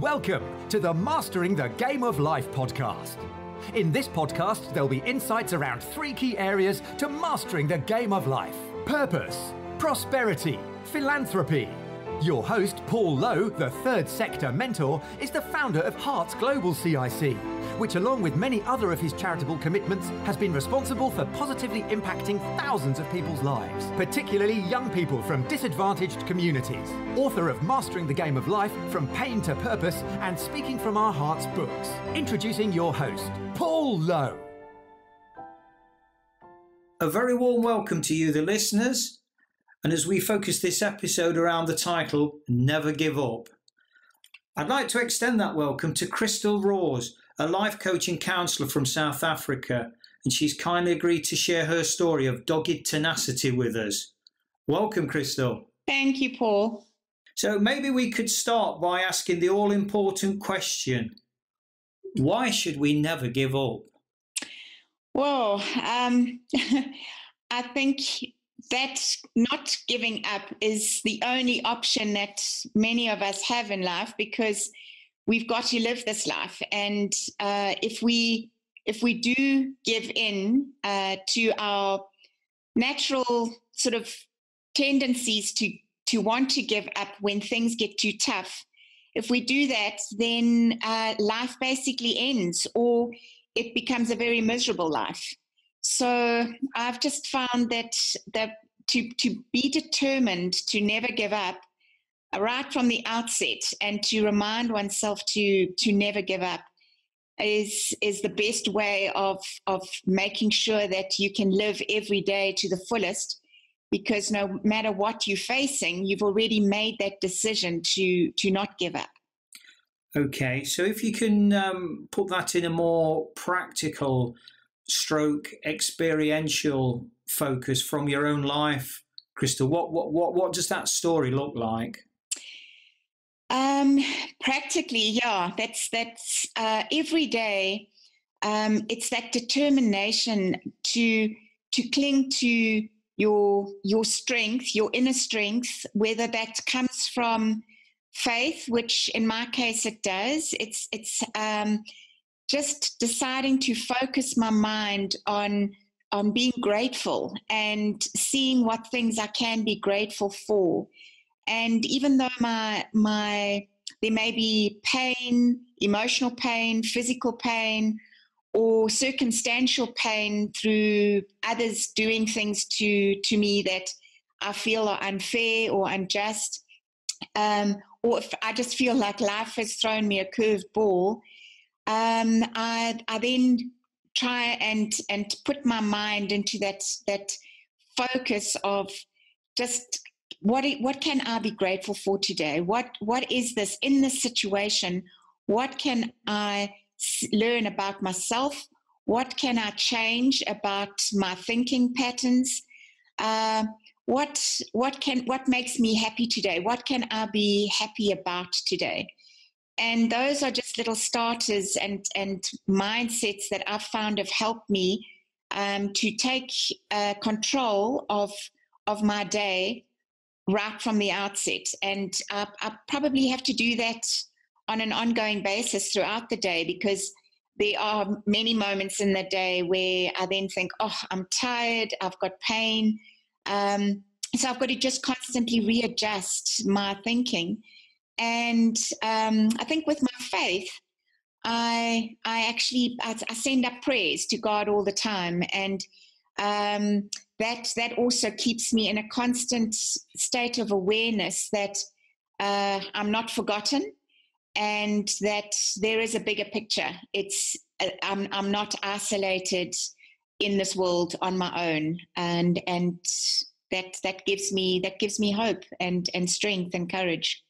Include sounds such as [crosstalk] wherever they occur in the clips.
Welcome to the Mastering the Game of Life podcast. In this podcast, there'll be insights around three key areas to mastering the game of life purpose, prosperity, philanthropy. Your host, Paul Lowe, the third sector mentor, is the founder of Hearts Global CIC, which, along with many other of his charitable commitments, has been responsible for positively impacting thousands of people's lives, particularly young people from disadvantaged communities. Author of Mastering the Game of Life From Pain to Purpose and Speaking from Our Hearts books. Introducing your host, Paul Lowe. A very warm welcome to you, the listeners. And as we focus this episode around the title, Never Give Up, I'd like to extend that welcome to Christel Rohrs, a life coach and counsellor from South Africa, and she's kindly agreed to share her story of dogged tenacity with us. Welcome, Christel. Thank you, Paul. So maybe we could start by asking the all important question why should we never give up? Well, um, [laughs] I think that not giving up is the only option that many of us have in life because we've got to live this life. And uh, if we if we do give in uh, to our natural sort of tendencies to to want to give up when things get too tough, if we do that, then uh, life basically ends, or it becomes a very miserable life. So I've just found that that to to be determined to never give up right from the outset and to remind oneself to to never give up is is the best way of of making sure that you can live every day to the fullest because no matter what you're facing you've already made that decision to to not give up. Okay so if you can um, put that in a more practical stroke experiential focus from your own life Christel what what what, what does that story look like um, practically, yeah. That's that's uh, every day. Um, it's that determination to to cling to your your strength, your inner strength, whether that comes from faith, which in my case it does. It's it's um, just deciding to focus my mind on on being grateful and seeing what things I can be grateful for. And even though my my there may be pain, emotional pain, physical pain, or circumstantial pain through others doing things to to me that I feel are unfair or unjust, um, or if I just feel like life has thrown me a curved ball, um, I I then try and and put my mind into that that focus of just what what can I be grateful for today? What what is this in this situation? What can I learn about myself? What can I change about my thinking patterns? Uh, what what can what makes me happy today? What can I be happy about today? And those are just little starters and and mindsets that I've found have helped me um, to take uh, control of of my day right from the outset. And uh, I probably have to do that on an ongoing basis throughout the day because there are many moments in the day where I then think, oh, I'm tired, I've got pain. Um, so I've got to just constantly readjust my thinking. And um, I think with my faith, I I actually I, I, send up prayers to God all the time, and um, that that also keeps me in a constant state of awareness that uh, I'm not forgotten and that there is a bigger picture. It's uh, I'm I'm not isolated in this world on my own, and and that that gives me that gives me hope and and strength and courage.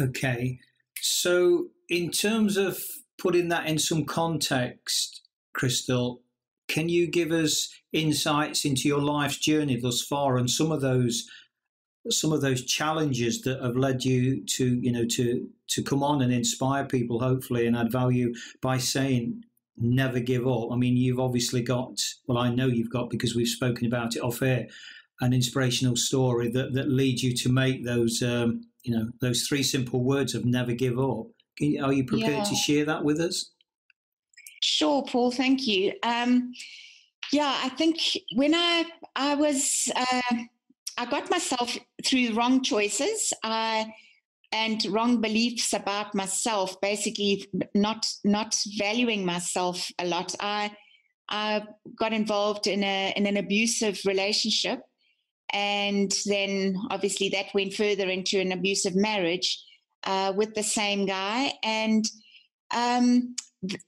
Okay, so in terms of putting that in some context, Christel, can you give us insights into your life's journey thus far and some of those some of those challenges that have led you to you know to to come on and inspire people hopefully and add value by saying never give up i mean you've obviously got well i know you've got because we've spoken about it off air an inspirational story that that leads you to make those um, you know those three simple words of never give up are you prepared yeah. to share that with us? Sure, Paul. Thank you. Um, yeah, I think when I I was uh, I got myself through wrong choices. I and wrong beliefs about myself basically not not valuing myself a lot i i got involved in a in an abusive relationship and then obviously that went further into an abusive marriage uh, with the same guy and um,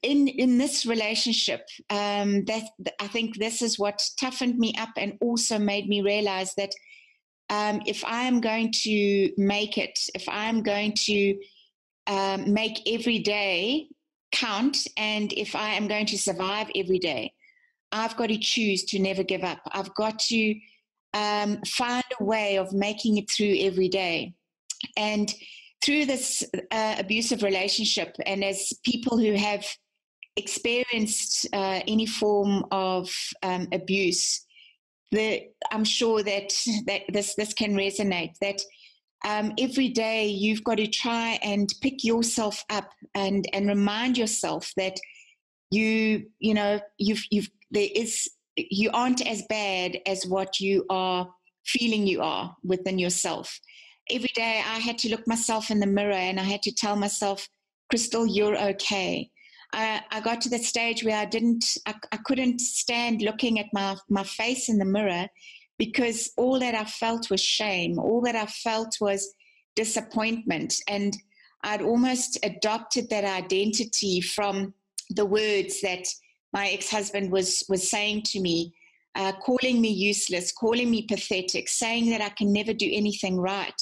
in in this relationship um, that i think this is what toughened me up and also made me realize that um, if I am going to make it, if I'm going to um, make every day count, and if I am going to survive every day, I've got to choose to never give up. I've got to um, find a way of making it through every day. And through this uh, abusive relationship, and as people who have experienced uh, any form of um, abuse, the, I'm sure that that this this can resonate. That um, every day you've got to try and pick yourself up and and remind yourself that you you know you've you've there is you aren't as bad as what you are feeling you are within yourself. Every day I had to look myself in the mirror and I had to tell myself, Christel, you're okay. I, I got to the stage where I didn't, I, I couldn't stand looking at my, my face in the mirror because all that I felt was shame. All that I felt was disappointment. And I'd almost adopted that identity from the words that my ex-husband was was saying to me, uh, calling me useless, calling me pathetic, saying that I can never do anything right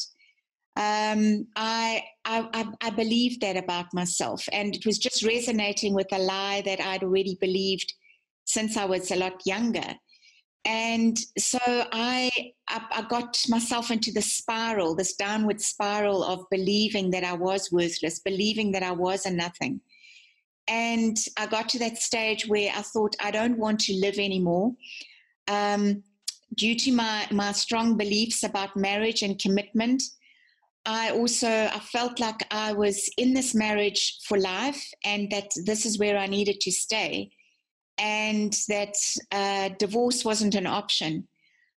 um, I, I, I believed that about myself. And it was just resonating with a lie that I'd already believed since I was a lot younger. And so I, I, I got myself into the spiral, this downward spiral of believing that I was worthless, believing that I was a nothing. And I got to that stage where I thought, I don't want to live anymore. Um, due to my, my strong beliefs about marriage and commitment, I also I felt like I was in this marriage for life, and that this is where I needed to stay, and that uh, divorce wasn't an option.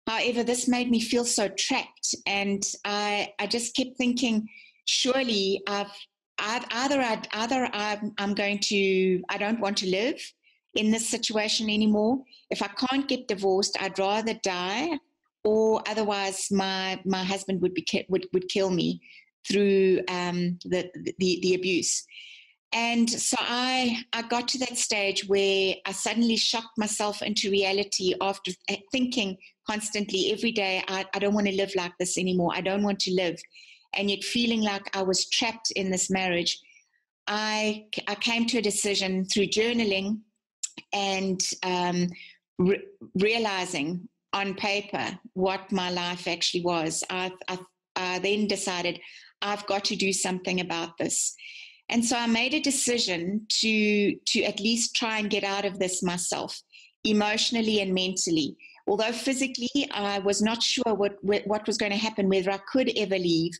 However, this made me feel so trapped, and I I just kept thinking, surely I've, I've either i either I'm, I'm going to I don't want to live in this situation anymore. If I can't get divorced, I'd rather die or otherwise my my husband would be would would kill me through um, the, the the abuse. And so I I got to that stage where I suddenly shocked myself into reality after thinking constantly every day I, I don't want to live like this anymore. I don't want to live, and yet feeling like I was trapped in this marriage. I I came to a decision through journaling and um, re- realizing on paper what my life actually was. I, I, I then decided I've got to do something about this. And so I made a decision to, to at least try and get out of this myself, emotionally and mentally. Although physically I was not sure what, what was going to happen, whether I could ever leave,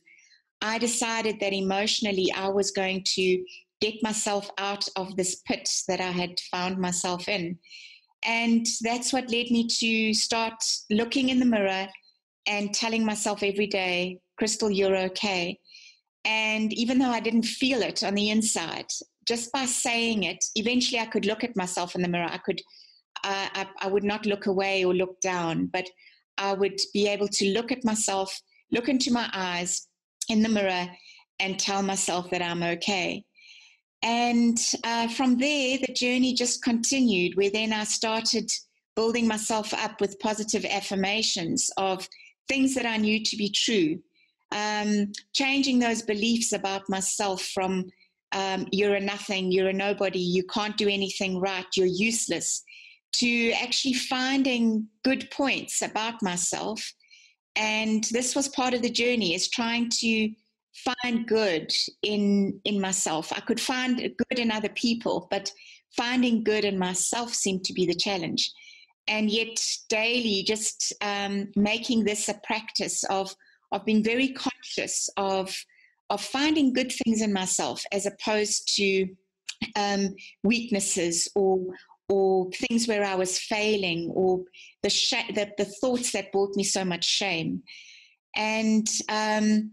I decided that emotionally I was going to get myself out of this pit that I had found myself in. And that's what led me to start looking in the mirror and telling myself every day, Christel, you're okay. And even though I didn't feel it on the inside, just by saying it, eventually I could look at myself in the mirror. I could, uh, I, I would not look away or look down, but I would be able to look at myself, look into my eyes in the mirror, and tell myself that I'm okay. And uh, from there, the journey just continued, where then I started building myself up with positive affirmations of things that I knew to be true, um, changing those beliefs about myself from um, you're a nothing, you're a nobody, you can't do anything right, you're useless, to actually finding good points about myself. And this was part of the journey, is trying to find good in in myself. I could find good in other people, but finding good in myself seemed to be the challenge. And yet, daily, just um, making this a practice of of being very conscious of of finding good things in myself as opposed to um, weaknesses or or things where I was failing or the, sh- the, the thoughts that brought me so much shame. And um,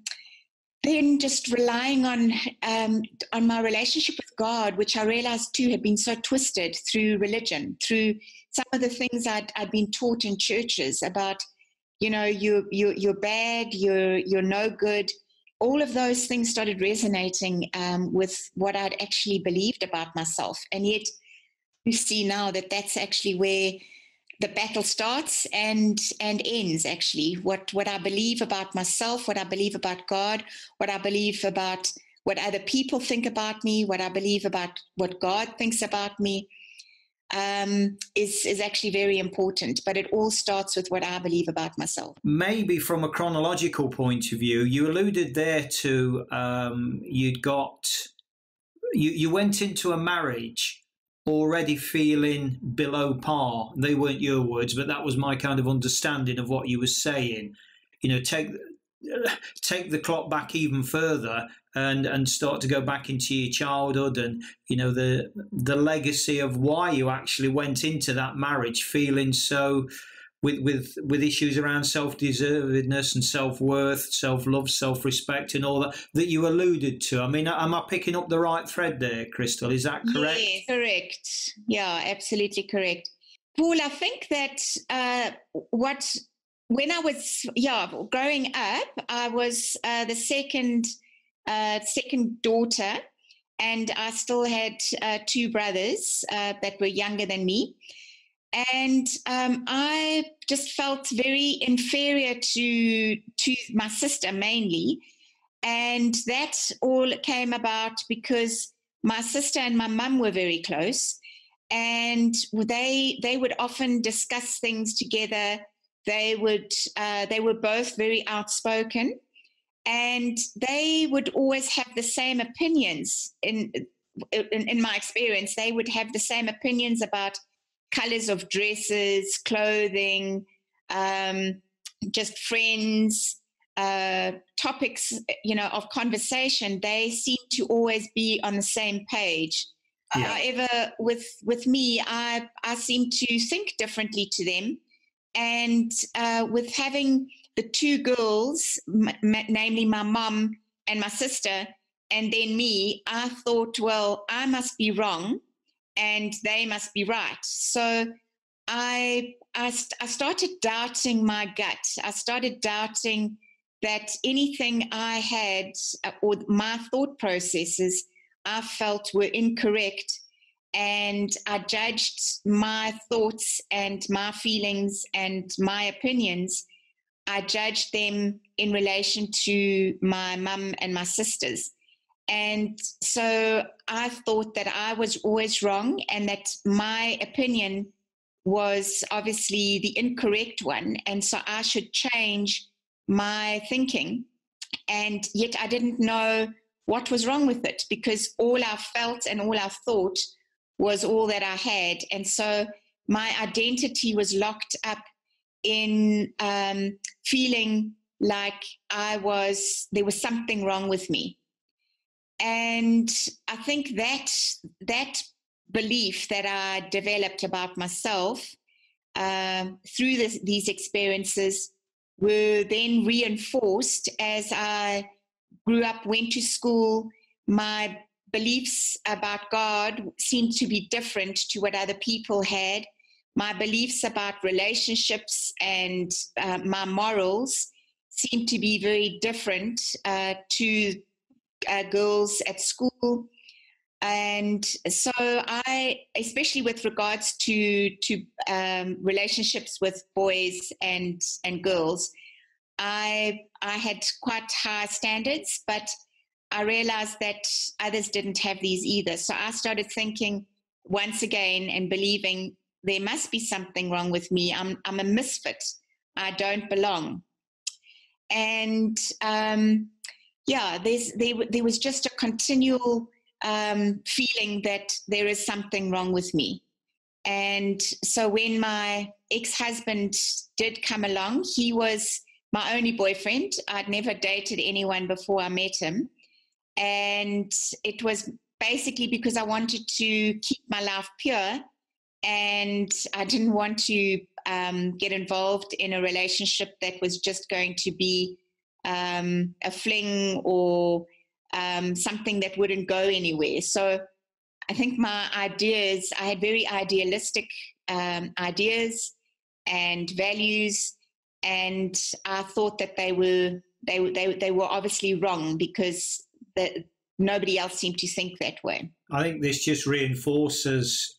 then just relying on um, on my relationship with God, which I realized too had been so twisted through religion, through some of the things I'd, I'd been taught in churches about, you know, you you you're bad, you're you're no good. All of those things started resonating um, with what I'd actually believed about myself, and yet you see now that that's actually where the battle starts and and ends actually. What what i believe about myself what i believe about god what i believe about what other people think about me what i believe about what god thinks about me um, is is actually very important. But it all starts with what i believe about myself. Maybe from a chronological point of view you alluded there to um, you'd got you, you went into a marriage already feeling below par. They weren't your words, but that was my kind of understanding of what you were saying. You know, take [sighs] take the clock back even further and and start to go back into your childhood and you know the the legacy of why you actually went into that marriage feeling so with with with issues around self deservedness and self worth, self love, self respect, and all that that you alluded to. I mean, am I picking up the right thread there, Christel? Is that correct? Yeah, correct. Yeah, absolutely correct. Paul, I think that uh, what when I was yeah growing up, I was uh, the second uh, second daughter, and I still had uh, two brothers uh, that were younger than me and um, I just felt very inferior to to my sister mainly, and that all came about because my sister and my mum were very close, and they they would often discuss things together. They would uh, they were both very outspoken, and they would always have the same opinions. In in, in my experience, they would have the same opinions about colors of dresses, clothing, um, just friends, uh, topics, you know, of conversation, they seem to always be on the same page. Yeah. However, with with me, I I seem to think differently to them, and uh, with having the two girls, m- namely my mum and my sister, and then me, I thought, well, I must be wrong and they must be right. So I, I, I started doubting my gut. I started doubting that anything I had uh, or my thought processes I felt were incorrect. And I judged my thoughts and my feelings and my opinions. I judged them in relation to my mum and my sisters. And so I thought that I was always wrong and that my opinion was obviously the incorrect one. And so I should change my thinking. And yet I didn't know what was wrong with it because all I felt and all I thought was all that I had. And so my identity was locked up in um, feeling like I was, there was something wrong with me and I think that that belief that I developed about myself um, through this, these experiences were then reinforced as I grew up, went to school. My beliefs about God seemed to be different to what other people had. My beliefs about relationships and uh, my morals seemed to be very different uh, to uh, girls at school. And so i especially with regards to to um, relationships with boys and and girls i i had quite high standards but i realized that others didn't have these either. So i started thinking once again and believing there must be something wrong with me. I'm i'm a misfit. I don't belong. And um, yeah, there, there was just a continual um, feeling that there is something wrong with me. And so when my ex husband did come along, he was my only boyfriend. I'd never dated anyone before I met him. and it was basically because I wanted to keep my life pure and I didn't want to um, get involved in a relationship that was just going to be um, a fling or um, something that wouldn't go anywhere. So I think my ideas, I had very idealistic um, ideas and values, and I thought that they were they they they were obviously wrong because that nobody else seemed to think that way. I think this just reinforces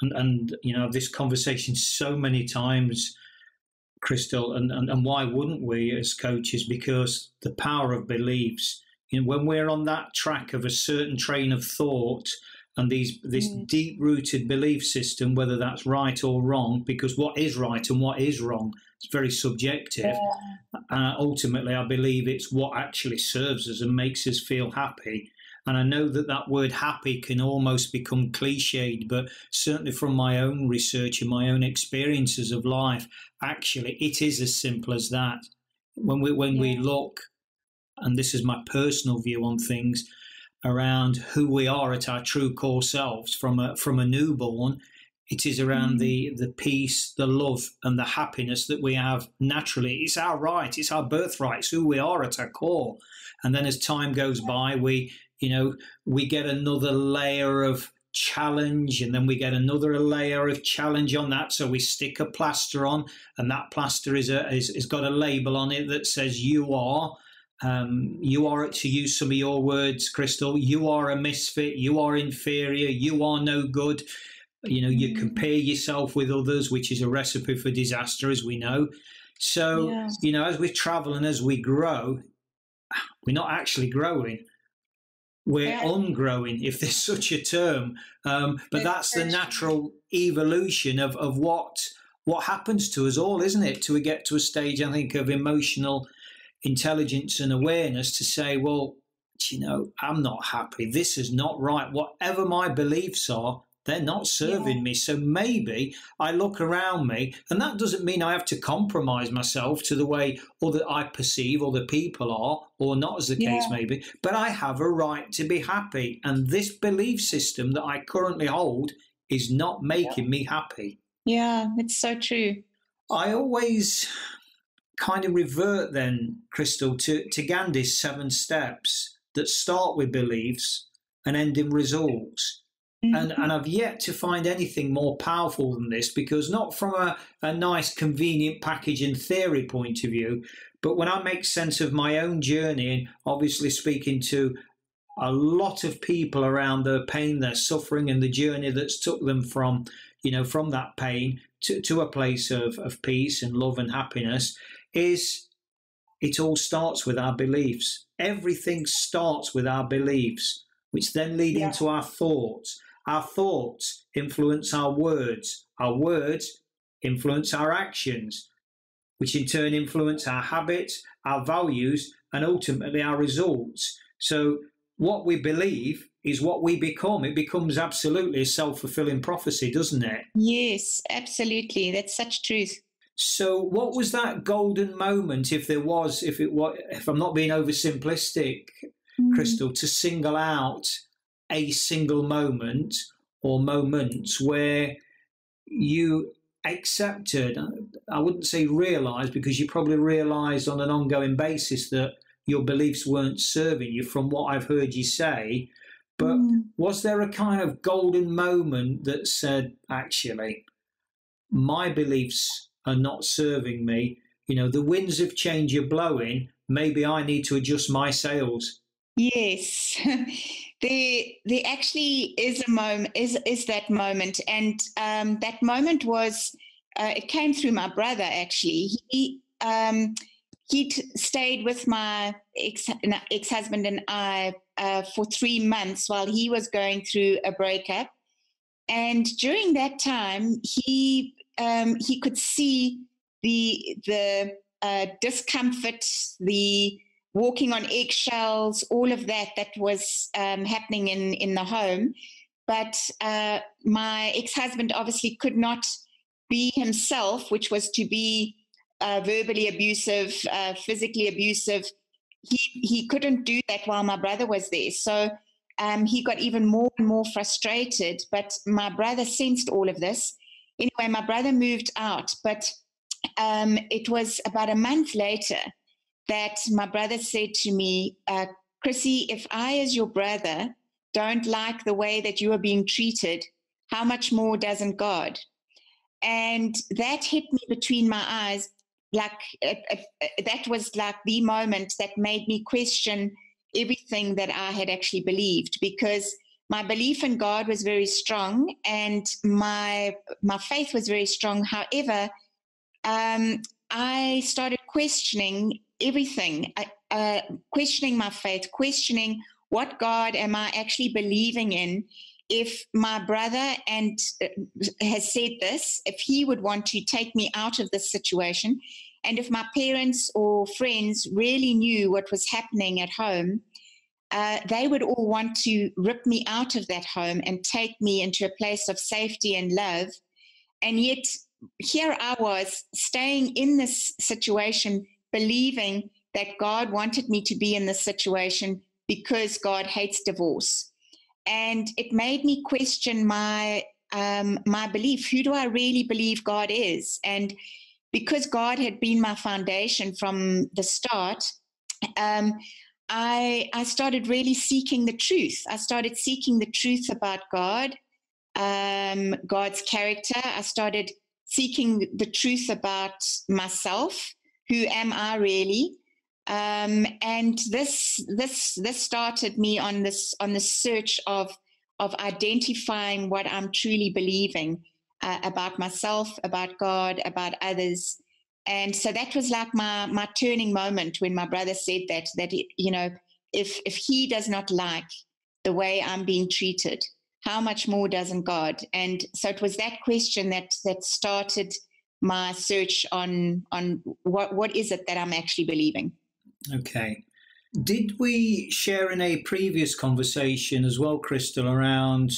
and, and you know this conversation so many times Christel and, and, and why wouldn't we as coaches because the power of beliefs you know when we're on that track of a certain train of thought and these this mm. deep rooted belief system whether that's right or wrong because what is right and what is wrong is very subjective yeah. uh, ultimately i believe it's what actually serves us and makes us feel happy and I know that that word happy can almost become cliched, but certainly from my own research and my own experiences of life, actually, it is as simple as that. When we, when yeah. we look, and this is my personal view on things, around who we are at our true core selves from a, from a newborn, it is around mm. the the peace, the love, and the happiness that we have naturally. It's our right. It's our birthright. It's who we are at our core. And then as time goes by, we you know, we get another layer of challenge and then we get another layer of challenge on that. So we stick a plaster on and that plaster is a is, is got a label on it that says you are um, you are to use some of your words Christel. You are a misfit. You are inferior. You are no good. You know you mm. compare yourself with others which is a recipe for disaster as we know. So you know as we travel and as we grow we're not actually growing we're yeah. ungrowing, if there's [laughs] such a term. Um, but that's the natural evolution of, of what what happens to us all, isn't it? To we get to a stage, I think, of emotional intelligence and awareness to say, well, you know, I'm not happy. This is not right. Whatever my beliefs are, they're not serving yeah. me. So maybe I look around me, and that doesn't mean I have to compromise myself to the way other I perceive other people are, or not as the yeah. case may be. But I have a right to be happy, and this belief system that I currently hold is not making yeah. me happy. Yeah, it's so true. I always kind of revert then, Christel, to, to Gandhi's seven steps that start with beliefs and end in results. And, mm-hmm. and I've yet to find anything more powerful than this because, not from a, a nice, convenient package and theory point of view, but when I make sense of my own journey and obviously speaking to a lot of people around the pain they're suffering and the journey that's took them from, you know, from that pain to, to a place of, of peace and love and happiness, is it all starts with our beliefs. Everything starts with our beliefs, which then lead yeah. into our thoughts. Our thoughts influence our words. Our words influence our actions, which in turn influence our habits, our values, and ultimately our results. So, what we believe is what we become. It becomes absolutely a self fulfilling prophecy, doesn't it? Yes, absolutely. That's such truth. So, what was that golden moment, if there was, if it was, if I'm not being oversimplistic, mm. Christel, to single out a single moment or moments where you accepted, I wouldn't say realized, because you probably realized on an ongoing basis that your beliefs weren't serving you from what I've heard you say. But mm. was there a kind of golden moment that said, actually, my beliefs are not serving me? You know, the winds of change are blowing. Maybe I need to adjust my sails. Yes. [laughs] there there actually is a moment is is that moment. And um, that moment was uh, it came through my brother actually. He um, he stayed with my ex ex husband and I uh, for three months while he was going through a breakup. And during that time he um, he could see the the uh, discomfort the walking on eggshells, all of that that was um, happening in, in the home. But uh, my ex husband obviously could not be himself, which was to be uh, verbally abusive, uh, physically abusive. he he couldn't do that while my brother was there. So um, he got even more and more frustrated. But my brother sensed all of this. Anyway, my brother moved out, but um, it was about a month later that my brother said to me, uh, Chrissy, if I, as your brother, don't like the way that you are being treated, how much more doesn't God? And that hit me between my eyes. Like uh, uh, that was like the moment that made me question everything that I had actually believed because my belief in God was very strong and my my faith was very strong. However, um, I started questioning everything, uh, questioning my faith, questioning what God am I actually believing in. If my brother and uh, has said this, if he would want to take me out of this situation, and if my parents or friends really knew what was happening at home, uh, they would all want to rip me out of that home and take me into a place of safety and love. And yet, here I was staying in this situation, believing that God wanted me to be in this situation because God hates divorce. And it made me question my um, my belief. Who do I really believe God is? And because God had been my foundation from the start, um, I, I started really seeking the truth. I started seeking the truth about God, um, God's character. I started seeking the truth about myself. Who am I really? Um, and this this this started me on this on the search of of identifying what I'm truly believing uh, about myself, about God, about others. And so that was like my my turning moment when my brother said that that you know if if he does not like the way I'm being treated, how much more doesn't God? And so it was that question that that started my search on on what what is it that I'm actually believing. Okay. Did we share in a previous conversation as well, Christel, around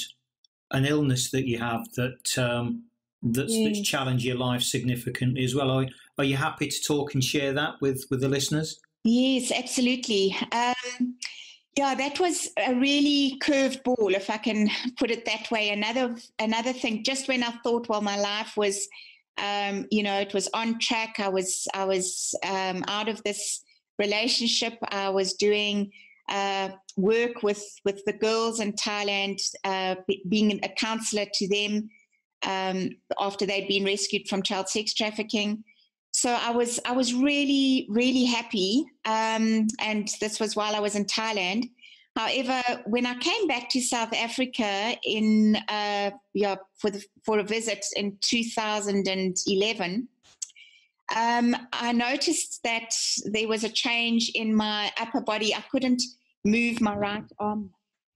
an illness that you have that um, that's, yeah. that's challenged your life significantly as well? Are, are you happy to talk and share that with with the listeners? Yes, absolutely. Um, yeah, that was a really curved ball, if I can put it that way. Another another thing, just when I thought, well, my life was, um, you know, it was on track. I was I was um, out of this relationship. I was doing uh, work with with the girls in Thailand, uh, being a counselor to them um, after they'd been rescued from child sex trafficking. So I was I was really really happy, um, and this was while I was in Thailand. However, when I came back to South Africa in uh, yeah for the for a visit in 2011, um, I noticed that there was a change in my upper body. I couldn't move my right arm,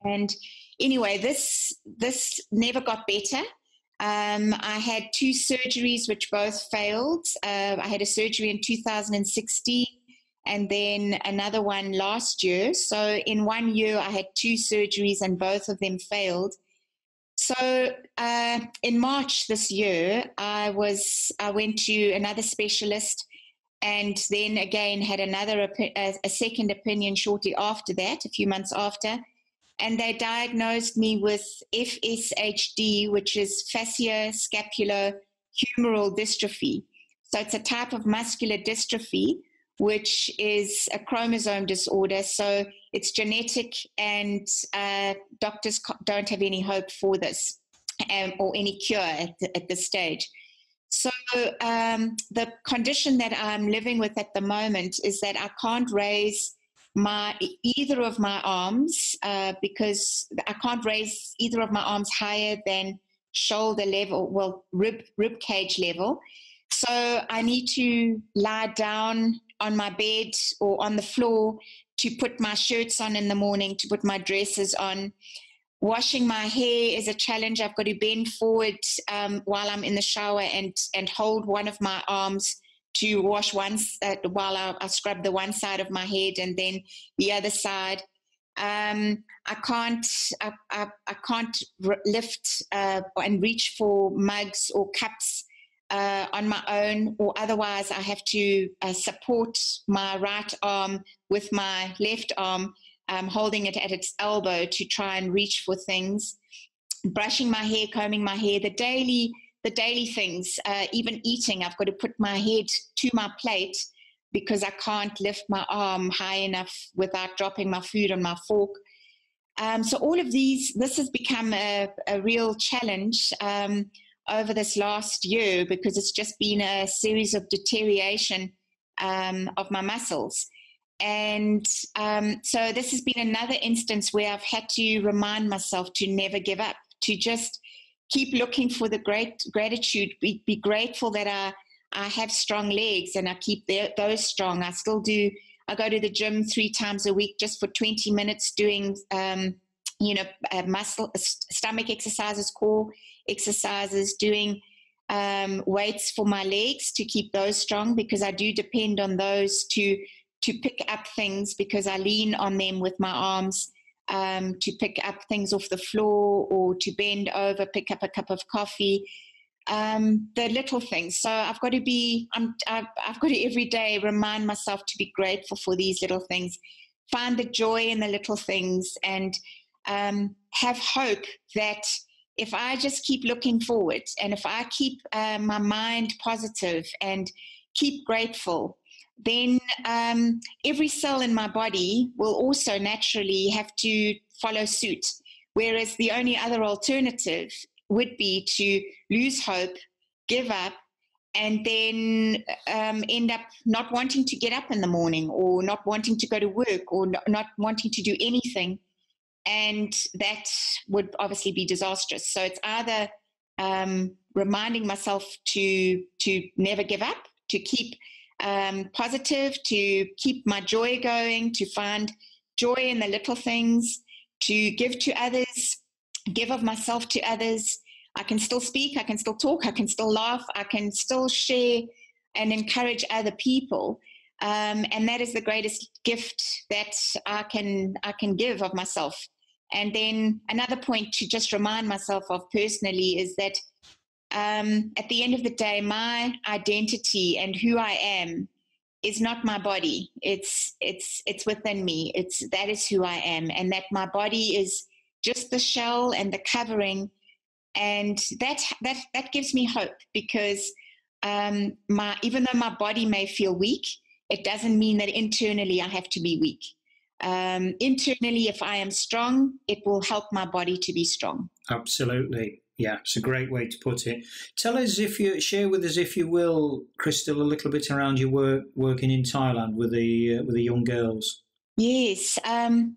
and anyway, this this never got better. Um, I had two surgeries which both failed. Uh, I had a surgery in 2016 and then another one last year. So in one year, I had two surgeries and both of them failed. So uh, in March this year, I was I went to another specialist, and then again had another a, a second opinion shortly after that, a few months after, and they diagnosed me with FSHD, which is facioscapulohumeral dystrophy. So it's a type of muscular dystrophy, which is a chromosome disorder. So it's genetic, and uh, doctors don't have any hope for this um, or any cure at, the, at this stage. So um, the condition that I'm living with at the moment is that I can't raise my either of my arms uh, because I can't raise either of my arms higher than shoulder level, well, rib rib cage level. So I need to lie down on my bed or on the floor to put my shirts on in the morning, to put my dresses on. Washing my hair is a challenge. I've got to bend forward um, while I'm in the shower and and hold one of my arms to wash once uh, while I, I, scrub the one side of my head and then the other side. Um, I can't I, I, I can't lift uh, and reach for mugs or cups uh, on my own, or otherwise I have to uh, support my right arm with my left arm, um, holding it at its elbow to try and reach for things. Brushing my hair, combing my hair, the daily, the daily things. Uh, even eating, I've got to put my head to my plate because I can't lift my arm high enough without dropping my food on my fork. Um, so all of these, this has become a, a real challenge. Um, over this last year because it's just been a series of deterioration um, of my muscles. And um, so this has been another instance where I've had to remind myself to never give up, to just keep looking for the great gratitude, be, be grateful that I, I have strong legs and I keep those strong. I still do, I go to the gym three times a week just for 20 minutes doing, um, you know, muscle, stomach exercises, core exercises, doing um, weights for my legs to keep those strong because I do depend on those to to pick up things because I lean on them with my arms um, to pick up things off the floor or to bend over, pick up a cup of coffee. Um, the little things. So I've got to be, I'm, I've, I've got to every day remind myself to be grateful for these little things, find the joy in the little things, and um, have hope that if I just keep looking forward and if I keep uh, my mind positive and keep grateful, then um, every cell in my body will also naturally have to follow suit. Whereas the only other alternative would be to lose hope, give up, and then um, end up not wanting to get up in the morning or not wanting to go to work or not wanting to do anything and that would obviously be disastrous. So it's either um, reminding myself to to never give up, to keep um, positive, to keep my joy going, to find joy in the little things, to give to others, give of myself to others. I can still speak, I can still talk, I can still laugh, I can still share and encourage other people. Um, and that is the greatest gift that I can I can give of myself. And then another point to just remind myself of personally is that um, at the end of the day, my identity and who I am is not my body. It's it's it's within me. It's that is who I am, and that my body is just the shell and the covering, and that that that gives me hope because um, my even though my body may feel weak, it doesn't mean that internally I have to be weak um, internally, if I am strong, it will help my body to be strong. Absolutely. Yeah, it's a great way to put it. Tell us if you share with us, if you will, Christel, a little bit around your work working in Thailand with the uh, with the young girls. Yes. Um,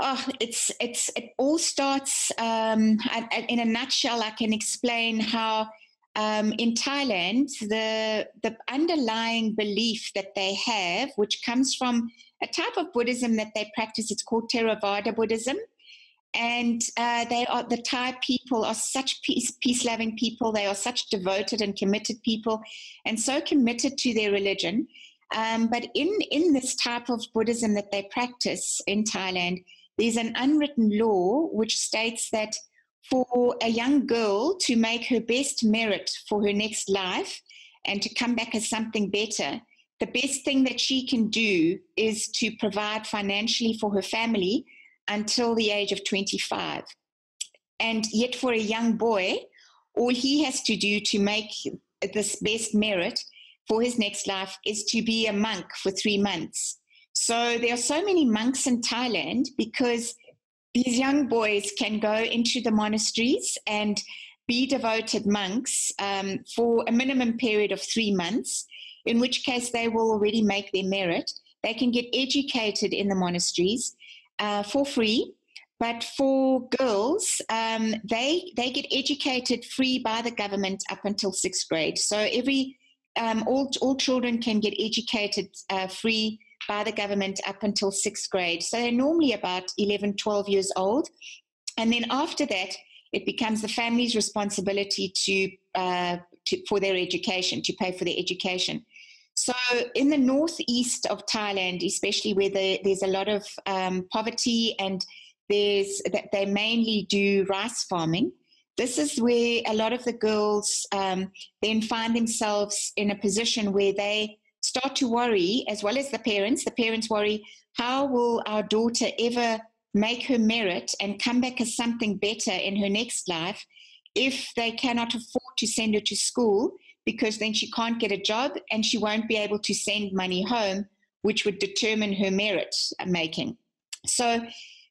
oh, it's it's it all starts um, in a nutshell. I can explain how um, in Thailand the the underlying belief that they have, which comes from a type of Buddhism that they practice. It's called Theravada Buddhism. And uh, they are the Thai people are such peace, peace-loving people. They are such devoted and committed people, and so committed to their religion. Um, but in in this type of Buddhism that they practice in Thailand, there's an unwritten law which states that for a young girl to make her best merit for her next life and to come back as something better, the best thing that she can do is to provide financially for her family until the age of 25. And yet, for a young boy, all he has to do to make this best merit for his next life is to be a monk for three months. So, there are so many monks in Thailand because these young boys can go into the monasteries and be devoted monks um, for a minimum period of three months in which case they will already make their merit. They can get educated in the monasteries uh, for free. But for girls, um, they they get educated free by the government up until sixth grade. So every um, all all children can get educated uh, free by the government up until sixth grade. So they're normally about 11, 12 years old. And then after that, it becomes the family's responsibility to, uh, to, for their education, to pay for their education. So, in the northeast of Thailand, especially where the, there's a lot of um, poverty and there's that they mainly do rice farming, this is where a lot of the girls um, then find themselves in a position where they start to worry, as well as the parents. The parents worry, how will our daughter ever make her merit and come back as something better in her next life if they cannot afford to send her to school because then she can't get a job and she won't be able to send money home, which would determine her merit making. So,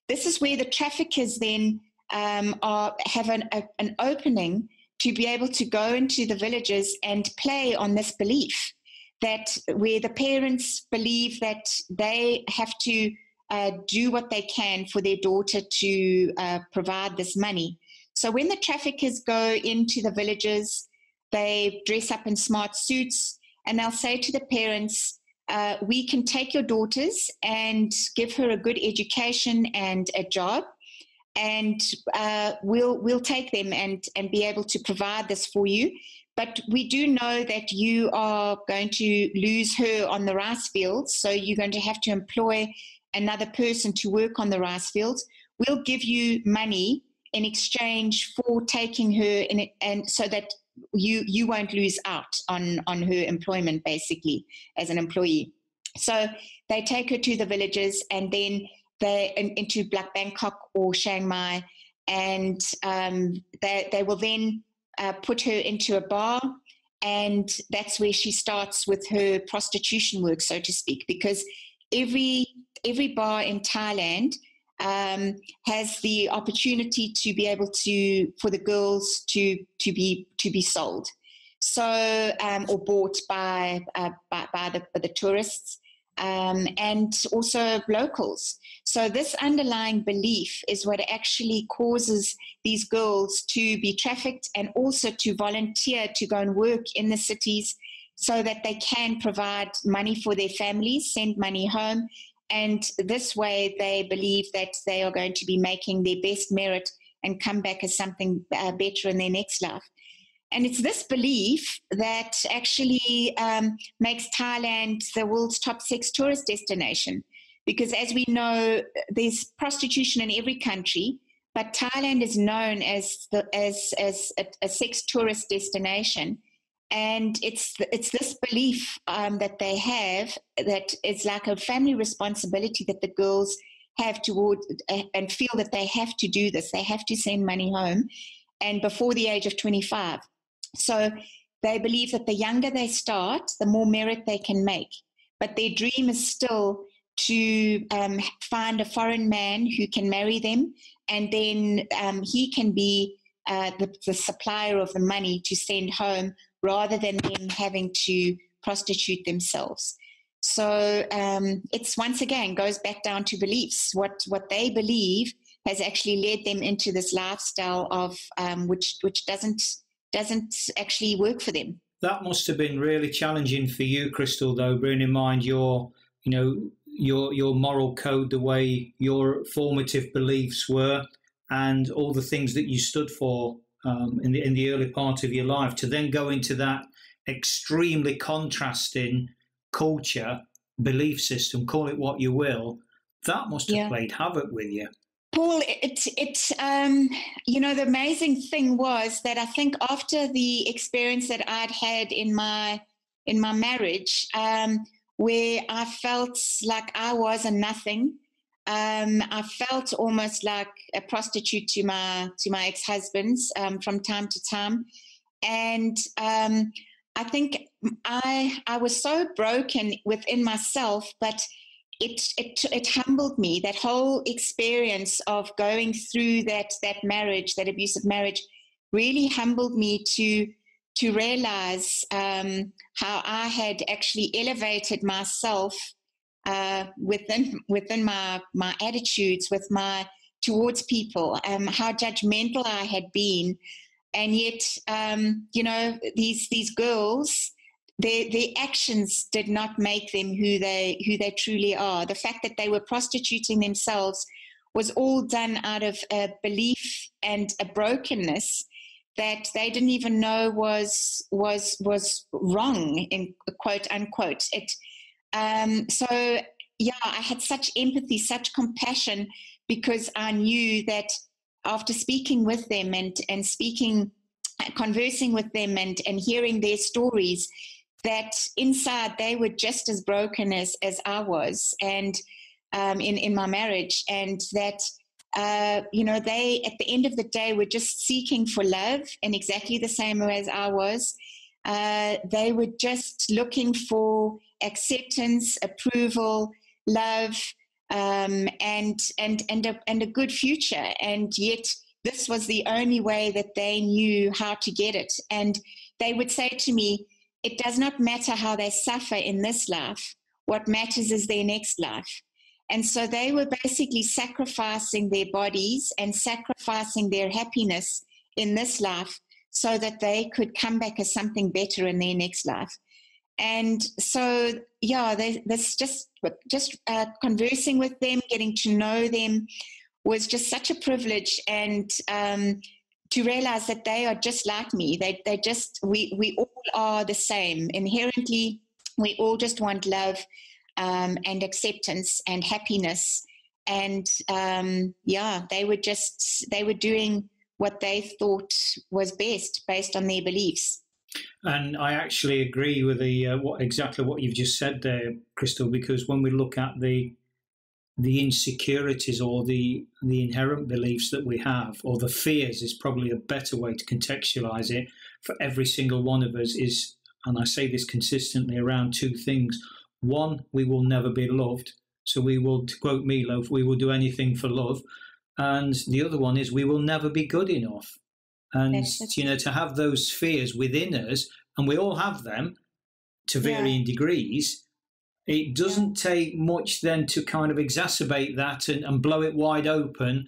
this is where the traffickers then um, are, have an, a, an opening to be able to go into the villages and play on this belief that where the parents believe that they have to uh, do what they can for their daughter to uh, provide this money. So when the traffickers go into the villages, they dress up in smart suits and they'll say to the parents, uh, we can take your daughters and give her a good education and a job and uh, we'll we'll take them and and be able to provide this for you. But we do know that you are going to lose her on the rice fields, so you're going to have to employ another person to work on the rice fields. We'll give you money in exchange for taking her in and so that you you won't lose out on on her employment basically as an employee. So they take her to the villages and then they in, into Black Bangkok or Chiang Mai, and um, they they will then uh, put her into a bar, and that's where she starts with her prostitution work, so to speak, because every every bar in Thailand um, has the opportunity to be able to for the girls to to be to be sold so um, or bought by, uh, by, by the by the tourists um, and also locals. So, this underlying belief is what actually causes these girls to be trafficked and also to volunteer to go and work in the cities so that they can provide money for their families, send money home. And this way, they believe that they are going to be making their best merit and come back as something uh, better in their next life. And it's this belief that actually um, makes Thailand the world's top sex tourist destination. Because as we know, there's prostitution in every country, but Thailand is known as, the, as, as a, a sex tourist destination. And it's, it's this belief um, that they have that it's like a family responsibility that the girls have toward and feel that they have to do this. They have to send money home and before the age of 25. So they believe that the younger they start, the more merit they can make. But their dream is still to um, find a foreign man who can marry them, and then um, he can be uh, the, the, supplier of the money to send home rather than them having to prostitute themselves. So um, it's once again goes back down to beliefs. What what they believe has actually led them into this lifestyle of um, which which doesn't doesn't actually work for them. That must have been really challenging for you, Christel, though, bearing in mind your, you know, your your moral code, the way your formative beliefs were, and all the things that you stood for um, in the in the early part of your life, to then go into that extremely contrasting culture, belief system, call it what you will, that must have yeah. played havoc with you. Paul, it, it, um, you know, the amazing thing was that I think after the experience that I'd had in my in my marriage, um, where I felt like I was a nothing, um, I felt almost like a prostitute to my to my ex husbands um, from time to time, and um, I think I I was so broken within myself, but it, it, it humbled me. That whole experience of going through that that marriage, that abusive marriage, really humbled me to to realize um, how I had actually elevated myself uh, within within my my attitudes with my towards people, um, how judgmental I had been, and yet um, you know these these girls their their actions did not make them who they who they truly are. The fact that they were prostituting themselves was all done out of a belief and a brokenness that they didn't even know was was was wrong in quote unquote. It um, so yeah, I had such empathy, such compassion because I knew that after speaking with them and and speaking conversing with them and and hearing their stories that inside they were just as broken as as I was and um, in in my marriage and that uh, you know they at the end of the day were just seeking for love in exactly the same way as I was. Uh, they were just looking for acceptance approval love um, and and and a, and a good future. And yet, this was the only way that they knew how to get it. And they would say to me, "It does not matter how they suffer in this life. What matters is their next life." And so they were basically sacrificing their bodies and sacrificing their happiness in this life so that they could come back as something better in their next life and so yeah this just just uh, conversing with them getting to know them was just such a privilege and um, to realize that they are just like me. They, they just we, we all are the same. Inherently we all just want love um, and acceptance and happiness. And um, yeah they were just they were doing what they thought was best based on their beliefs and I actually agree with the uh, what exactly what you've just said there, Christel. Because when we look at the the insecurities or the the inherent beliefs that we have, or the fears, is probably a better way to contextualize it for every single one of us. Is and I say this consistently around two things. One, we will never be loved, so we will, to quote Meatloaf, we will do anything for love. And the other one is we will never be good enough. And, you know, to have those fears within us, and we all have them to varying yeah. degrees, it doesn't yeah. take much then to kind of exacerbate that and, and blow it wide open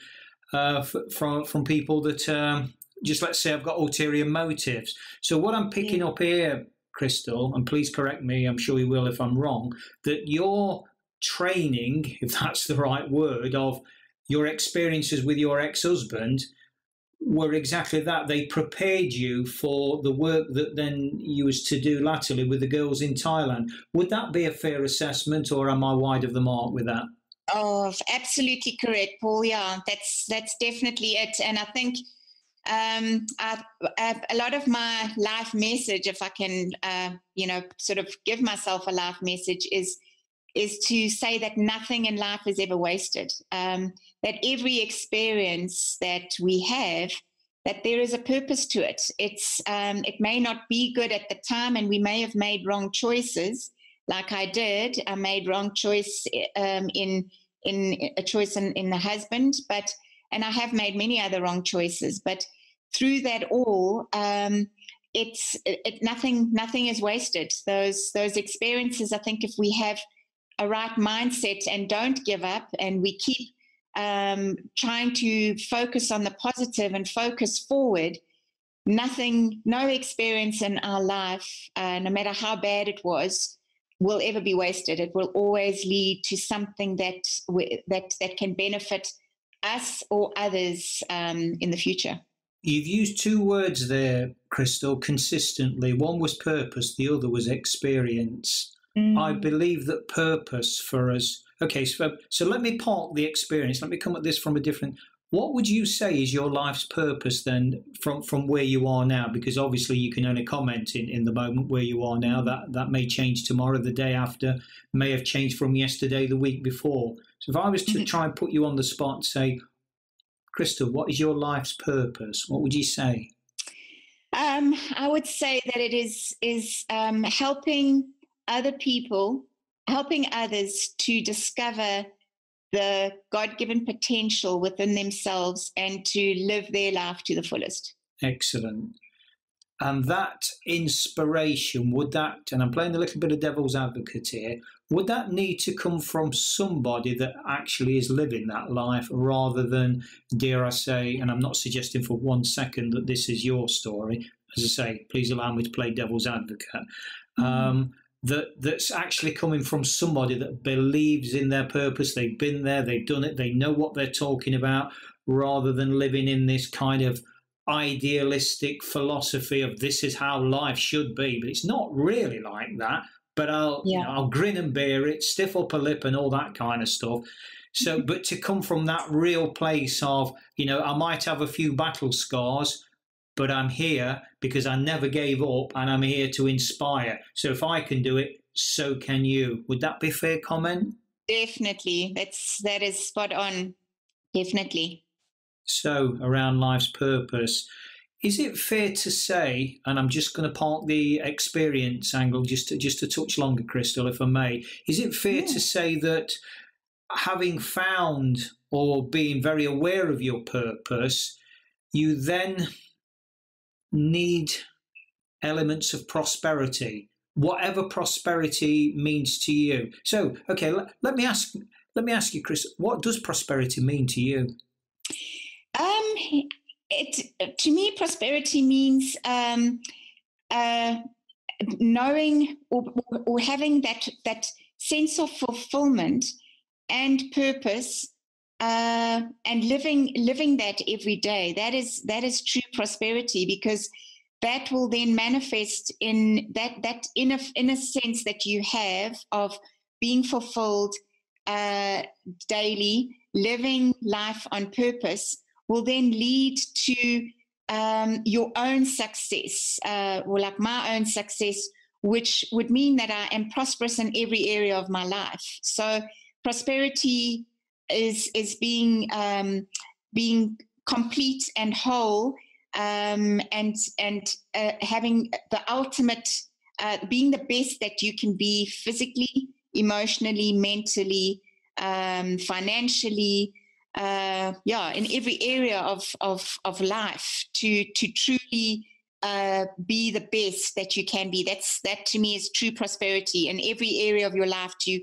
uh, from, from people that um, just let's say I've got ulterior motives. So, what I'm picking yeah. up here, Christel, and please correct me, I'm sure you will if I'm wrong, that your training, if [laughs] that's the right word, of your experiences with your ex husband were exactly that. They prepared you for the work that then you was to do latterly with the girls in Thailand. Would that be a fair assessment, or am I wide of the mark with that? Oh, absolutely correct, Paul. Yeah, that's that's definitely it. And I think um, I've, I've, a lot of my life message, if I can, uh, you know, sort of give myself a life message, is is to say that nothing in life is ever wasted. Um, that every experience that we have, that there is a purpose to it. It's um, it may not be good at the time, and we may have made wrong choices. Like I did, I made wrong choice um, in in a choice in, in the husband, but and I have made many other wrong choices. But through that all, um, it's it, it, nothing nothing is wasted. Those those experiences, I think, if we have a right mindset and don't give up and we keep um, trying to focus on the positive and focus forward, nothing, no experience in our life, uh, no matter how bad it was, will ever be wasted. It will always lead to something that that that can benefit us or others um, in the future. You've used two words there, Christel, consistently. One was purpose, the other was experience. Mm. I believe that purpose for us. Okay, so so let me park the experience. Let me come at this from a different. What would you say is your life's purpose then, from from where you are now? Because obviously you can only comment in, in the moment where you are now. That that may change tomorrow, the day after, may have changed from yesterday, the week before. So if I was to mm-hmm. try and put you on the spot, and say, Christel, what is your life's purpose? What would you say? Um, I would say that it is is um, helping other people, helping others to discover the God given potential within themselves and to live their life to the fullest. Excellent. And that inspiration, would that, and I'm playing a little bit of devil's advocate here, would that need to come from somebody that actually is living that life rather than, dare I say, and I'm not suggesting for one second that this is your story. As I say, please allow me to play devil's advocate. Mm-hmm. Um, that that's actually coming from somebody that believes in their purpose. They've been there, they've done it, they know what they're talking about, rather than living in this kind of idealistic philosophy of this is how life should be. But it's not really like that. But I'll yeah. you know, I'll grin and bear it, stiff upper lip, and all that kind of stuff. So, [laughs] but to come from that real place of, you know, I might have a few battle scars, but I'm here because I never gave up and I'm here to inspire. So if I can do it, so can you. Would that be a fair comment? Definitely. That's that is spot on. Definitely. So around life's purpose, is it fair to say, and I'm just going to park the experience angle just to, just a touch longer, Christel, if I may. Is it fair yeah. to say that having found or being very aware of your purpose, you then need elements of prosperity, whatever prosperity means to you. So, okay, let, let me ask let me ask you, Chris, what does prosperity mean to you? Um, it to me, prosperity means um, uh, knowing or, or having that that sense of fulfillment and purpose uh, and living living that every day that is that is true prosperity because that will then manifest in that that in a in a sense that you have of being fulfilled uh, daily living life on purpose will then lead to um, your own success uh, or like my own success which would mean that i am prosperous in every area of my life. So prosperity is is being um, being complete and whole um, and and uh, having the ultimate uh, being the best that you can be physically emotionally mentally um, financially uh, yeah in every area of, of of life to to truly uh, be the best that you can be. That's that to me is true prosperity in every area of your life to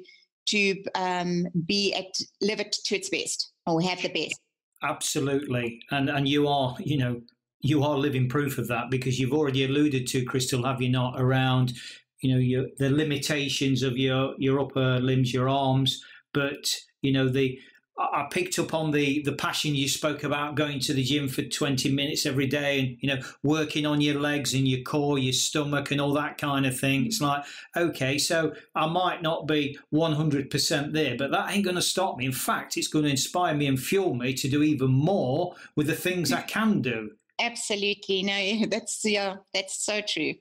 to um, be at live it to its best or have the best. Absolutely, and and you are you know you are living proof of that because you've already alluded to Christel, have you not? Around you know your the limitations of your your upper limbs, your arms, but you know the I picked up on the the passion you spoke about going to the gym for 20 minutes every day and you know working on your legs and your core your stomach and all that kind of thing. It's like okay so I might not be 100% there but that ain't going to stop me. In fact it's going to inspire me and fuel me to do even more with the things I can do. Absolutely. No [laughs] that's yeah that's so true.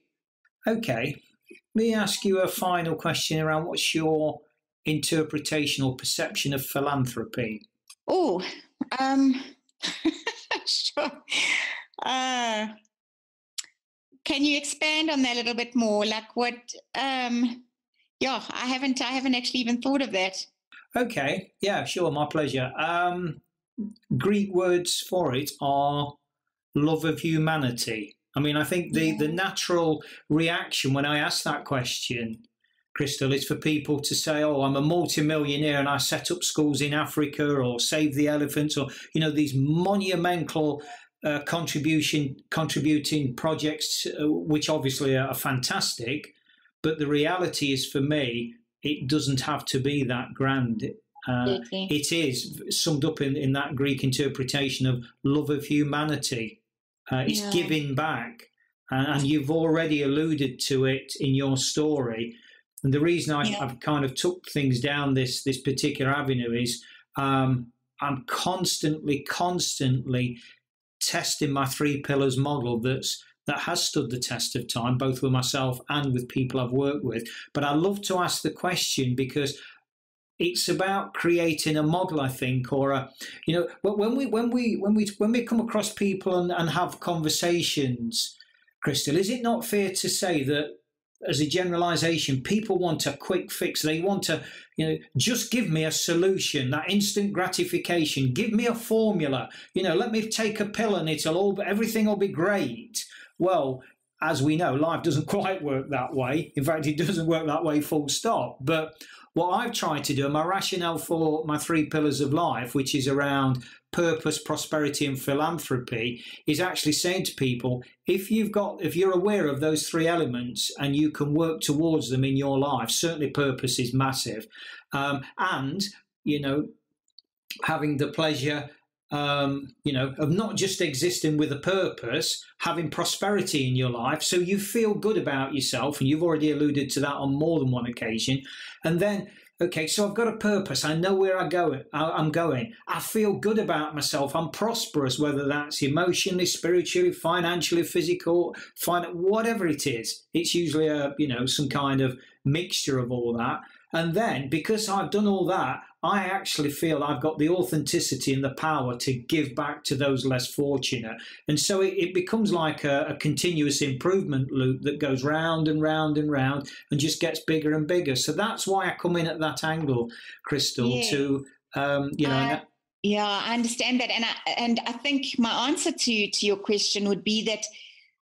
Okay. Let me ask you a final question around what's your interpretation or perception of philanthropy? Oh, um, [laughs] sure. Uh, can you expand on that a little bit more? Like what? Um, yeah, I haven't. I haven't actually even thought of that. Okay. Yeah. Sure. My pleasure. Um, Greek words for it are love of humanity. I mean, I think the, the natural reaction when I ask that question Christel, is for people to say, "Oh, I'm a multimillionaire and I set up schools in Africa or save the elephants," or you know, these monumental uh, contribution contributing projects, uh, which obviously are fantastic. But the reality is, for me, it doesn't have to be that grand. Uh, it is summed up in, in that Greek interpretation of love of humanity. Uh, it's yeah. giving back. And, and you've already alluded to it in your story and the reason I, have kind of took things down this this particular avenue is um, I'm constantly, constantly testing my three pillars model that's that has stood the test of time, both with myself and with people I've worked with. But I love to ask the question because it's about creating a model, I think, or a, you know, when we when we when we when we come across people and, and have conversations, Christel, is it not fair to say that as a generalization, people want a quick fix. They want to, you know, just give me a solution, that instant gratification. Give me a formula. You know, let me take a pill and it'll all, everything will be great. Well, as we know, life doesn't [laughs] quite work that way. In fact, it doesn't work that way full stop. But what I've tried to do, and my rationale for my three pillars of life, which is around purpose, prosperity, and philanthropy, is actually saying to people, if you've got, if you're aware of those three elements and you can work towards them in your life, certainly purpose is massive, um, and you know, having the pleasure um, you know, of not just existing with a purpose, having prosperity in your life. So you feel good about yourself, and you've already alluded to that on more than one occasion. And then okay, so I've got a purpose. I know where I go. I'm going. I feel good about myself. I'm prosperous, whether that's emotionally, spiritually, financially, physical, whatever it is. It's usually a you know some kind of mixture of all that. And then because I've done all that, I actually feel I've got the authenticity and the power to give back to those less fortunate. And so it, it becomes like a, a, continuous improvement loop that goes round and round and round and just gets bigger and bigger. So that's why I come in at that angle, Christel, yeah. to, um, you know. Uh, yeah, I understand that. And I, and I think my answer to, to your question would be that.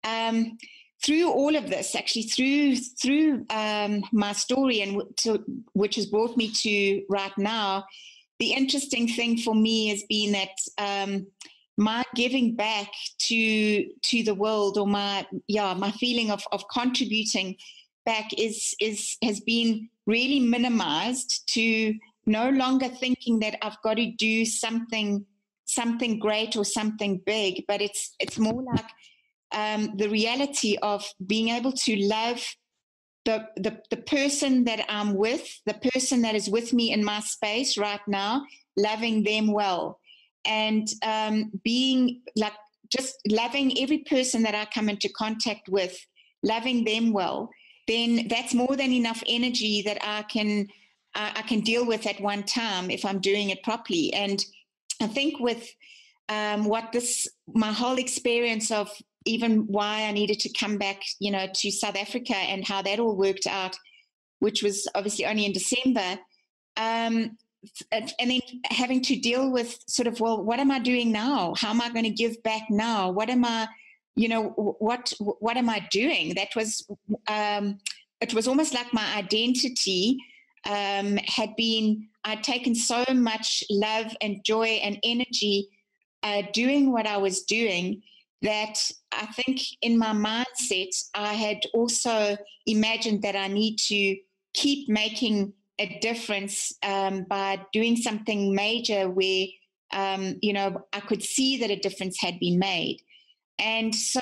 Um, through all of this, actually through through um, my story and to, which has brought me to right now, the interesting thing for me has been that um, my giving back to to the world, or my yeah, my feeling of of contributing back is is has been really minimized to no longer thinking that I've got to do something something great or something big, but it's it's more like um, the reality of being able to love the, the, the person that I'm with, the person that is with me in my space right now, loving them well. And um, being like just loving every person that I come into contact with, loving them well, then that's more than enough energy that I can uh, I can deal with at one time if I'm doing it properly. And I think with um, what this my whole experience of even why I needed to come back, you know, to South Africa and how that all worked out, which was obviously only in December. Um, and then having to deal with sort of, well, what am I doing now? How am I going to give back now? What am I, you know, what what am I doing? That was, um, it was almost like my identity um, had been. I'd taken so much love and joy and energy uh, doing what I was doing that I think in my mindset, I had also imagined that I need to keep making a difference um, by doing something major where, um, you know, I could see that a difference had been made. And so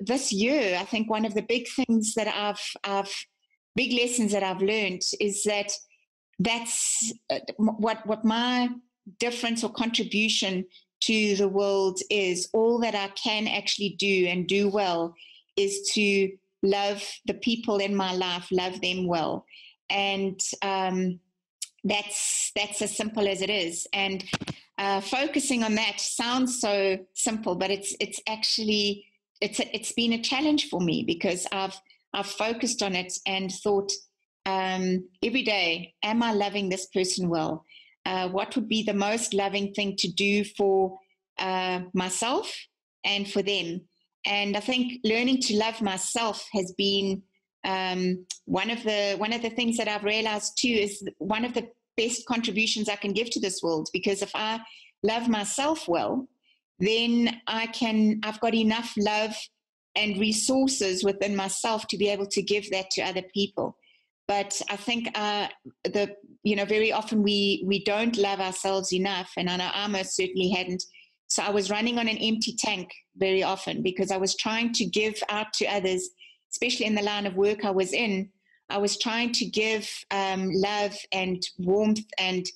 this year, I think one of the big things that I've, I've big lessons that I've learned is that that's uh, what, what my difference or contribution to the world is all that I can actually do and do well is to love the people in my life, love them well. And um, that's that's as simple as it is. And uh, focusing on that sounds so simple, but it's it's actually it's a, it's been a challenge for me because I've I've focused on it and thought um, every day, am I loving this person well? Uh, what would be the most loving thing to do for uh, myself and for them. And I think learning to love myself has been um, one of the one of the things that I've realized too is one of the best contributions I can give to this world. Because if I love myself well, then I can I've got enough love and resources within myself to be able to give that to other people but I think uh, the you know very often we we don't love ourselves enough, and I know I most certainly hadn't. So I was running on an empty tank very often because I was trying to give out to others, especially in the line of work I was in. I was trying to give um, love and warmth and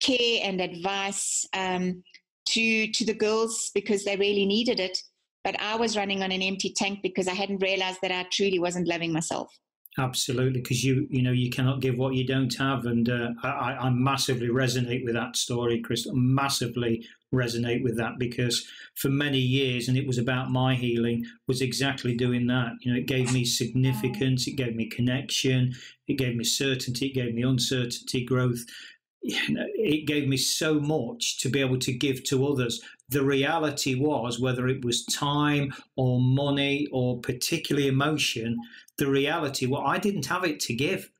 care and advice um, to to the girls because they really needed it. But I was running on an empty tank because I hadn't realized that I truly wasn't loving myself. Absolutely, because you you know you cannot give what you don't have, and uh, I, I massively resonate with that story, Chris. Massively resonate with that because for many years, and it was about my healing, was exactly doing that. You know, it gave me significance, it gave me connection, it gave me certainty, it gave me uncertainty, growth. You know, it gave me so much to be able to give to others. The reality was, whether it was time or money or particularly emotion, the reality, well, I didn't have it to give.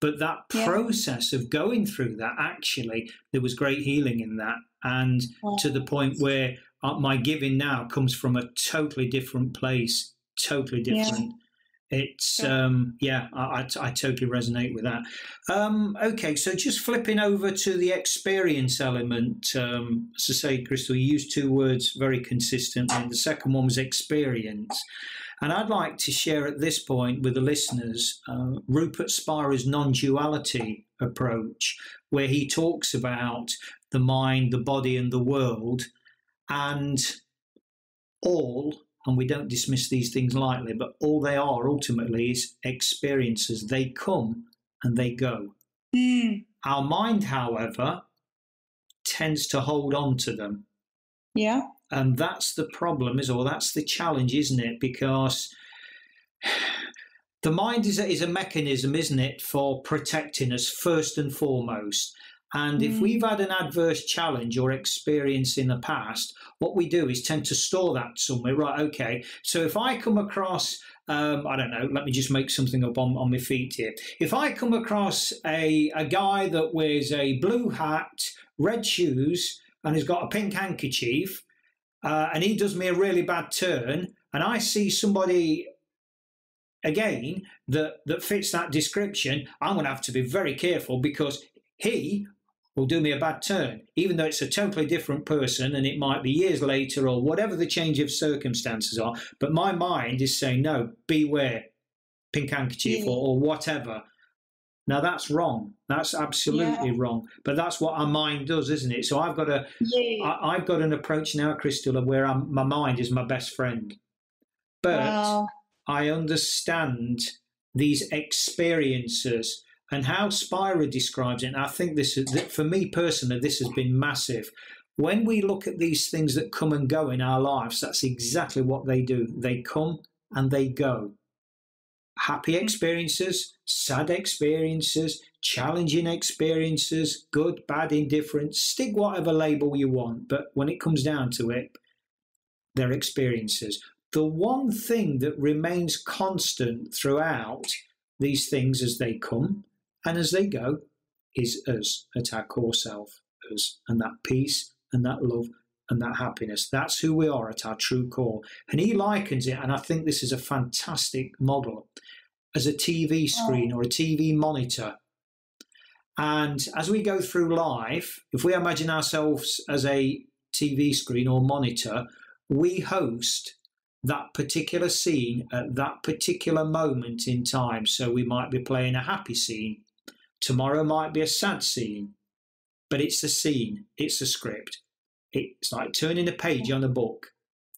But that yeah. process of going through that, actually, there was great healing in that. And yeah. to the point where uh, my giving now comes from a totally different place, totally different. Yeah. It's um, yeah, I, I, I, totally resonate with that. Um, okay, so just flipping over to the experience element. Um, as I say, Christel, you used two words very consistently. The second one was experience, and I'd like to share at this point with the listeners uh, Rupert Spira's non-duality approach, where he talks about the mind, the body, and the world, and all and we don't dismiss these things lightly, but all they are ultimately is experiences. They come and they go. Mm. Our mind, however, tends to hold on to them. Yeah. And that's the problem, is or that's the challenge, isn't it? Because [sighs] the mind is a, is a mechanism, isn't it, for protecting us first and foremost. And mm. if we've had an adverse challenge or experience in the past, what we do is tend to store that somewhere. Right, okay. So if I come across, um, I don't know, let me just make something up on, on my feet here. If I come across a, a guy that wears a blue hat, red shoes, and he's got a pink handkerchief, uh, and he does me a really bad turn, and I see somebody again that that fits that description, I'm going to have to be very careful because he will do me a bad turn, even though it's a totally different person and it might be years later or whatever the change of circumstances are. But my mind is saying, no, beware, pink handkerchief yeah. or, or, whatever. Now that's wrong. That's absolutely yeah. wrong. But that's what our mind does, isn't it? So I've got a, yeah. I, have got an approach now, Christel, where I'm, my mind is my best friend. But wow. I understand these experiences and how Spira describes it, and I think this is, for me personally, this has been massive. When we look at these things that come and go in our lives, that's exactly what they do. They come and they go. Happy hmm. experiences, sad experiences, challenging experiences, good, bad, indifferent, stick whatever label you want. But when it comes down to it, they're experiences. The one thing that remains constant throughout these things as they come and as they go is us at our core self, us, and that peace and that love and that happiness. That's who we are at our true core. And he likens it, and I think this is a fantastic model, as a TV screen or a TV monitor. And as we go through life, if we imagine ourselves as a TV screen or monitor, we host that particular scene at that particular moment in time. So we might be playing a happy scene Tomorrow might be a sad scene, but it's a scene, it's a script. It's like turning a page on a book.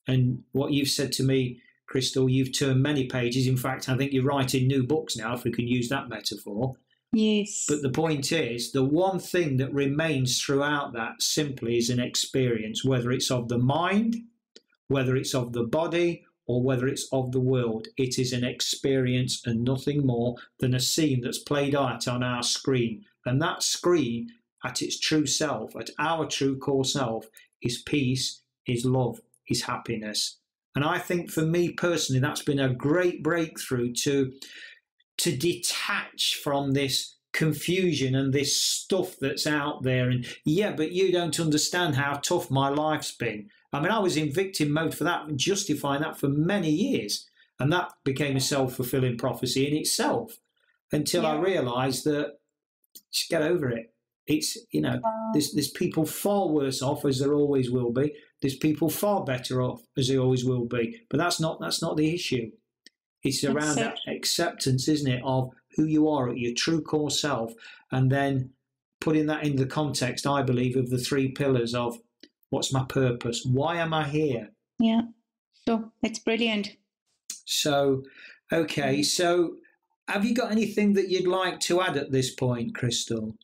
And what you've said to me, Christel, you've turned many pages. In fact, I think you're writing new books now, if we can use that metaphor. Yes. But the point is, the one thing that remains throughout that simply is an experience, whether it's of the mind, whether it's of the body, or whether it's of the world, it is an experience and nothing more than a scene that's played out on our screen. And that screen, at its true self, at our true core self, is peace, is love, is happiness. And I think for me personally, that's been a great breakthrough to, to detach from this confusion and this stuff that's out there. And yeah, but you don't understand how tough my life's been. I mean, I was in victim mode for that and justifying that for many years. And that became a self fulfilling prophecy in itself until yeah. I realized that just get over it. It's, you know, there's, there's people far worse off as there always will be. There's people far better off as there always will be. But that's not, that's not the issue. It's around that acceptance, isn't it, of who you are at your true core self. And then putting that in the context, I believe, of the three pillars of What's my purpose? Why am I here? Yeah, So It's brilliant. So, okay. So, have you got anything that you'd like to add at this point, Christel?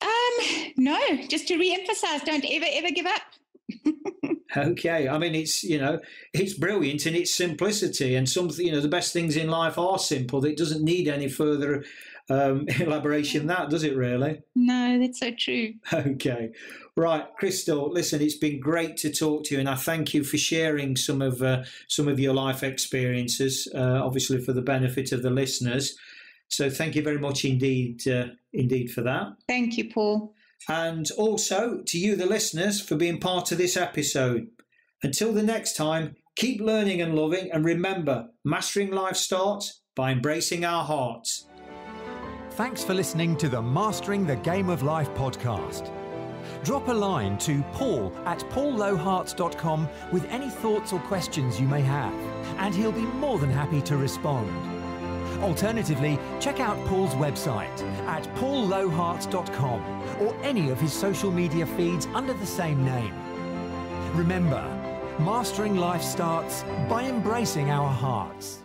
Um, no, just to re-emphasize, don't ever, ever give up. [laughs] okay i mean it's you know it's brilliant in its simplicity and something you know the best things in life are simple it doesn't need any further um, [laughs] elaboration that, does it really? No, that's so true. Okay. Right, Christel, listen, it's been great to talk to you, and I thank you for sharing some of uh, some of your life experiences, uh, obviously for the benefit of the listeners. So thank you very much indeed, uh, indeed for that. Thank you, Paul. And also to you, the listeners, for being part of this episode. Until the next time, keep learning and loving, and remember, mastering life starts by embracing our hearts. Thanks for listening to the Mastering the Game of Life podcast. Drop a line to paul at paulloharts.com with any thoughts or questions you may have, and he'll be more than happy to respond. Alternatively, check out Paul's website at paulloharts.com or any of his social media feeds under the same name. Remember, mastering life starts by embracing our hearts.